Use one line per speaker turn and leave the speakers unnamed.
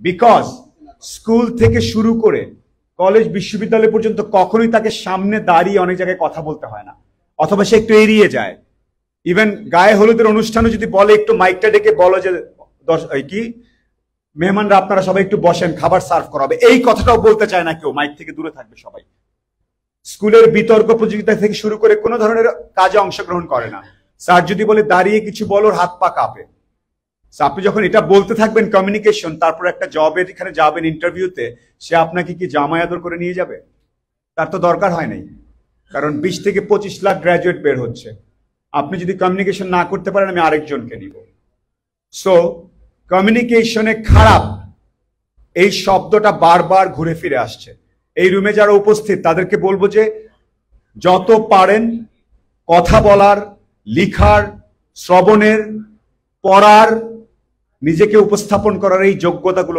Because school থেকে শুরু করে কলেজ বিশ্ববিদ্যালয় পর্যন্ত কখনোই তাকে সামনে দাঁড়িয়ে অনেক জায়গায় কথা বলতে হয় না। অথবা সে একটু এড়িয়ে যায়। ইভেন গায়ে হলুদের অনুষ্ঠানে যদি বলে, একটু মাইকটা ডেকে বলো যে কি? মেহমানরা আপনারা সবাই একটু বসেন, খাবার সার্ভ করা হবে। এই কথাটাও বলতে চায় না কেউ। মাইক থেকে দূরে থাকবে সবাই। স্কুলের বিতর্ক প্রতিযোগিতা থেকে শুরু করে কোনো ধরনের কাজে অংশগ্রহণ করে না। স্যার যদি বলে, দাঁড়িয়ে কিছু বলো হাত পা কাঁপে। আপনি যখন এটা বলতে থাকবেন কমিউনিকেশন তারপর একটা জবের এখানে যাবেন ইন্টারভিউতে সে আপনাকে কি জামাই আদর করে নিয়ে যাবে? তার তো দরকার হয় নাই। কারণ বিশ থেকে পঁচিশ লাখ গ্র্যাজুয়েট বের হচ্ছে। আপনি যদি কমিউনিকেশন না করতে পারেন, আমি আরেকজনকে নিব। সো কমিউনিকেশনে খারাপ। এই শব্দটা বারবার ঘুরে ফিরে আসছে। এই রুমে যারা উপস্থিত, তাদেরকে বলব যে, যত পারেন কথা বলার, লিখার, শ্রবণের, পড়ার নিজেকে উপস্থাপন করার এই যোগ্যতাগুলো